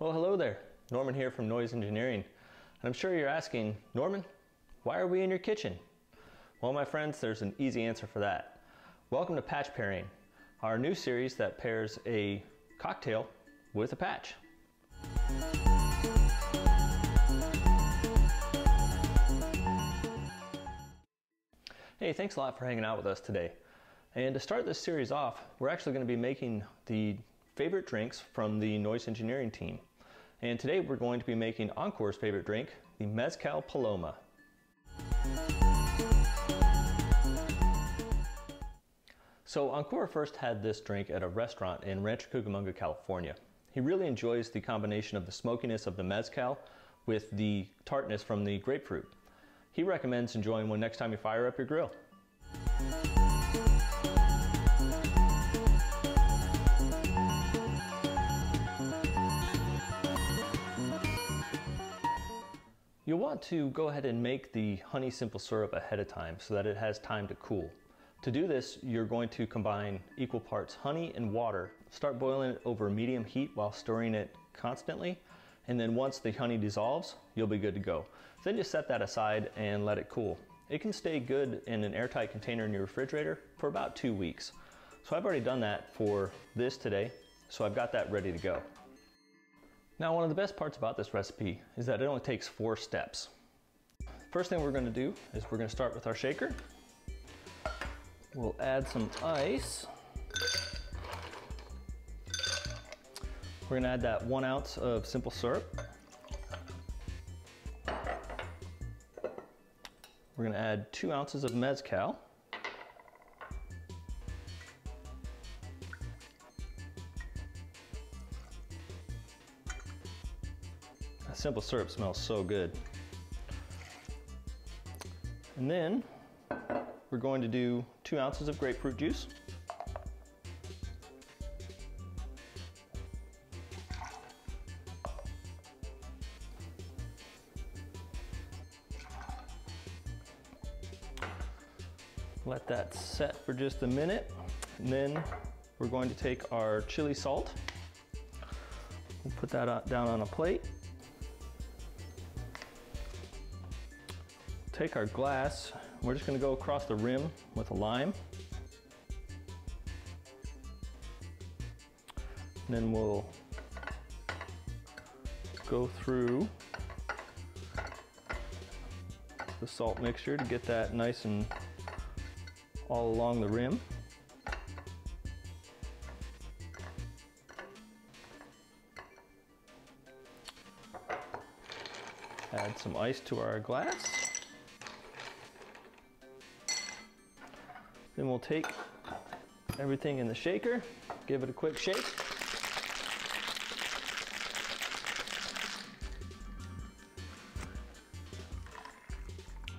Well, hello there. Norman here from Noise Engineering. And I'm sure you're asking, Norman, why are we in your kitchen? Well, my friends, there's an easy answer for that. Welcome to Patch Pairing, our new series that pairs a cocktail with a patch. Hey, thanks a lot for hanging out with us today. And to start this series off, we're actually going to be making the favorite drinks from the Noise Engineering team. And today we're going to be making Ankoor's favorite drink, the Mezcal Paloma. So Encore first had this drink at a restaurant in Rancho Cucamonga, California. He really enjoys the combination of the smokiness of the mezcal with the tartness from the grapefruit. He recommends enjoying one next time you fire up your grill. You'll want to go ahead and make the honey simple syrup ahead of time so that it has time to cool. To do this, you're going to combine equal parts honey and water. Start boiling it over medium heat while stirring it constantly. And then once the honey dissolves, you'll be good to go. Then just set that aside and let it cool. It can stay good in an airtight container in your refrigerator for about two weeks. So I've already done that for this today, so I've got that ready to go. Now, one of the best parts about this recipe is that it only takes four steps. First thing we're gonna do is we're gonna start with our shaker. We'll add some ice. We're gonna add that one ounce of simple syrup. We're gonna add two ounces of mezcal. Simple syrup smells so good. And then we're going to do two ounces of grapefruit juice. Let that set for just a minute. And then we're going to take our chili salt. We'll put that uh, down on a plate. Take our glass, we're just gonna go across the rim with a lime. And then we'll go through the salt mixture to get that nice and all along the rim. Add some ice to our glass. Then we'll take everything in the shaker, give it a quick shake.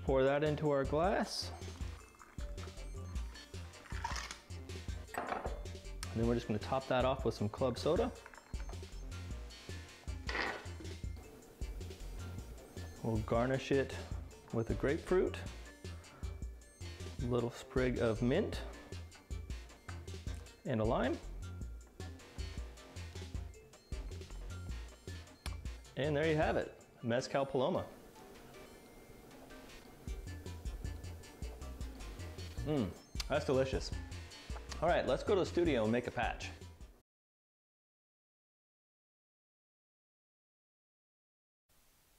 Pour that into our glass. And then we're just gonna top that off with some club soda. We'll garnish it with a grapefruit little sprig of mint and a lime. And there you have it, Mezcal Paloma. Mmm, that's delicious. All right, let's go to the studio and make a patch.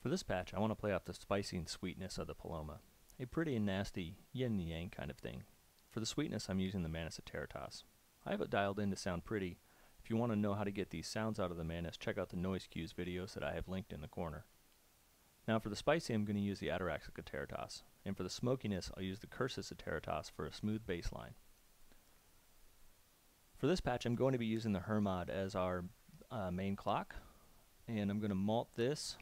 For this patch, I want to play off the spicy and sweetness of the Paloma. A pretty and nasty yin and yang kind of thing. For the sweetness I'm using the Manis Iteritas. I have it dialed in to sound pretty. If you want to know how to get these sounds out of the Manis, check out the noise cues videos that I have linked in the corner. Now for the spicy I'm going to use the Ataraxic Iteritas, and for the smokiness I'll use the Cursus Iteritas for a smooth bass line. For this patch I'm going to be using the Hermod as our uh, main clock, and I'm going to mult this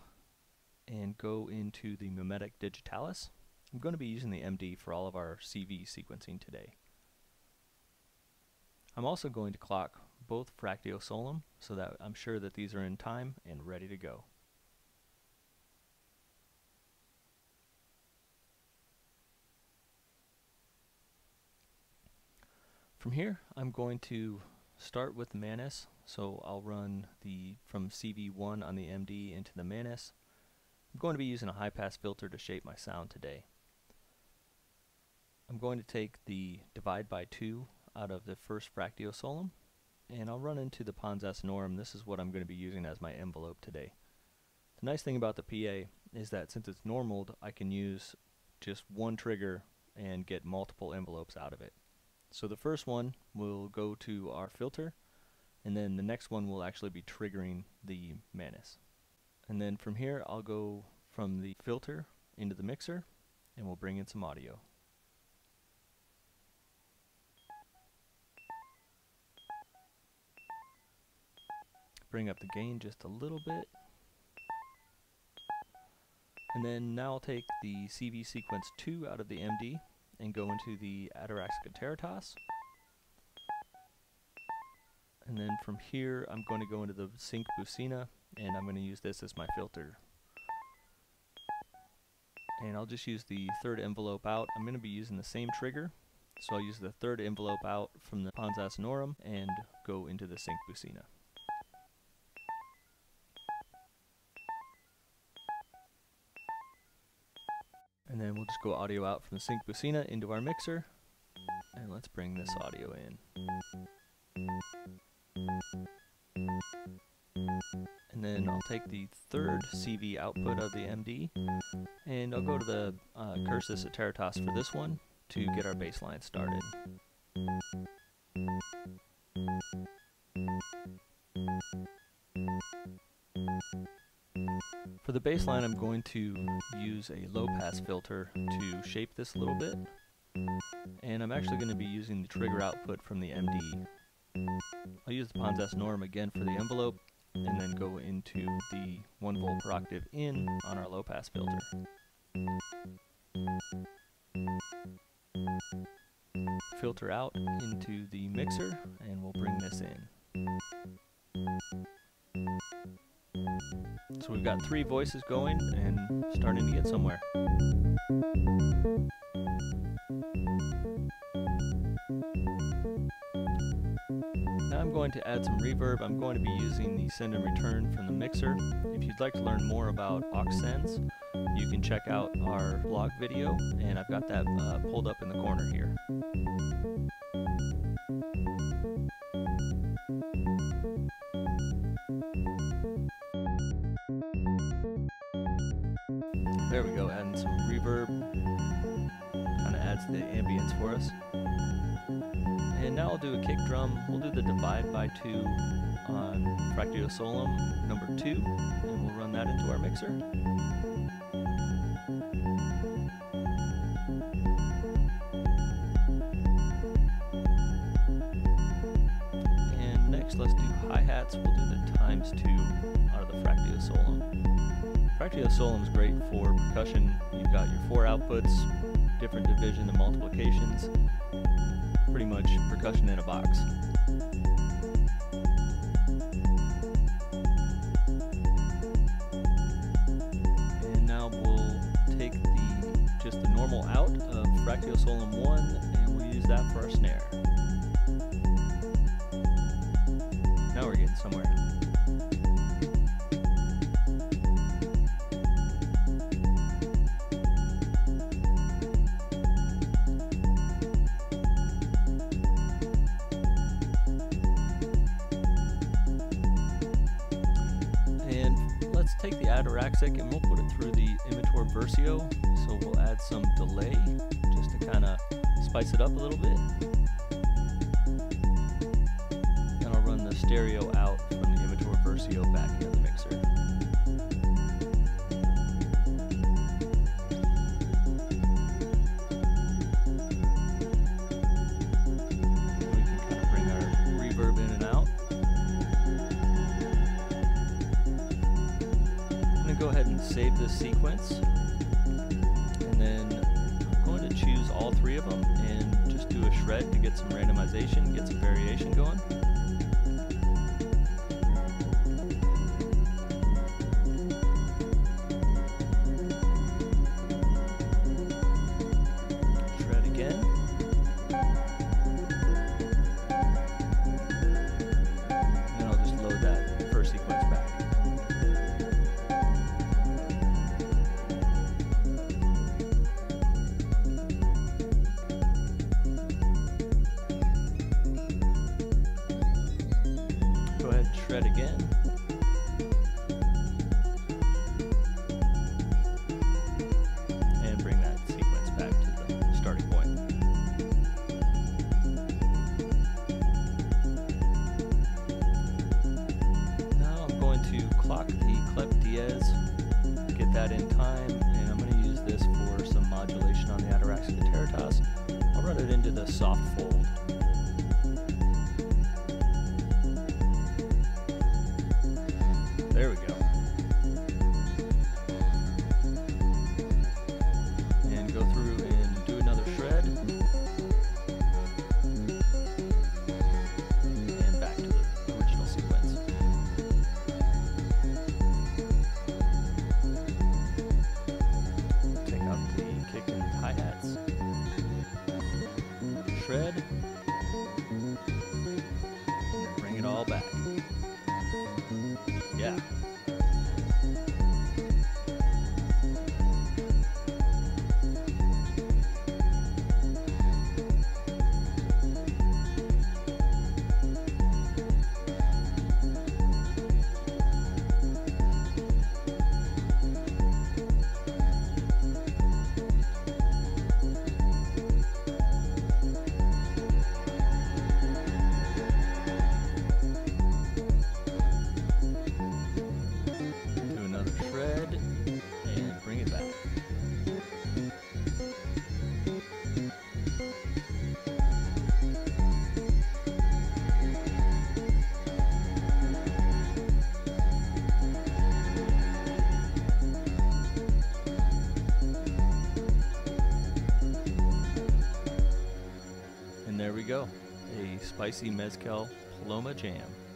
and go into the Mimetic Digitalis. I'm going to be using the MD for all of our CV sequencing today. I'm also going to clock both Fractio Solum so that I'm sure that these are in time and ready to go. From here, I'm going to start with the Manis. So I'll run the from CV1 on the MD into the Manis. I'm going to be using a high pass filter to shape my sound today. I'm going to take the divide by 2 out of the first Fractio Solum and I'll run into the Pons Asinorum. This is what I'm going to be using as my envelope today. The nice thing about the PA is that since it's normaled, I can use just one trigger and get multiple envelopes out of it. So the first one will go to our filter, and then the next one will actually be triggering the Manis. And then from here, I'll go from the filter into the mixer, and we'll bring in some audio. Bring up the gain just a little bit. And then now I'll take the CV sequence 2 out of the MD and go into the Ataraxic Iteritas. And then from here, I'm going to go into the Sinc Bucina, and I'm going to use this as my filter. And I'll just use the third envelope out. I'm going to be using the same trigger, so I'll use the third envelope out from the Pons Asinorum and go into the Sinc Bucina. And then we'll just go audio out from the Sinc Bucina into our mixer. And let's bring this audio in. And then I'll take the third CV output of the MD, and I'll go to the uh, Cursus Iteritas for this one to get our bass line started. For the bass line, I'm going to use a low pass filter to shape this a little bit. And I'm actually going to be using the trigger output from the MD. I'll use the Pons norm again for the envelope, and then go into the 1 volt per octave in on our low pass filter. Filter out into the mixer, and we'll bring this in. So we've got three voices going and starting to get somewhere. Now I'm going to add some reverb. I'm going to be using the send and return from the mixer. If you'd like to learn more about aux sends, you can check out our blog video, and I've got that uh, pulled up in the corner here. There we go, adding some reverb. Kind of adds the ambience for us. And now I'll do a kick drum. We'll do the divide by two on Fractio Solum number two, and we'll run that into our mixer. And next, let's do hi-hats. We'll do the times two out of the Fractio Solum. Fractio Solum is great for percussion. You've got your four outputs, different division and multiplications, pretty much percussion in a box. And now we'll take the just the normal out of Fractio Solum 1 and we'll use that for our snare. Now we're getting somewhere. Take the Ataraxic and we'll put it through the Imitor Versio. So we'll add some delay just to kind of spice it up a little bit. And I'll run the stereo out this sequence. And then I'm going to choose all three of them and just do a shred to get some randomization, get some variation going. There we go. And go through and do another shred. And back to the original sequence. Take out the kick and hi-hats. Shred. Bring it all back. Spicy mezcal paloma jam.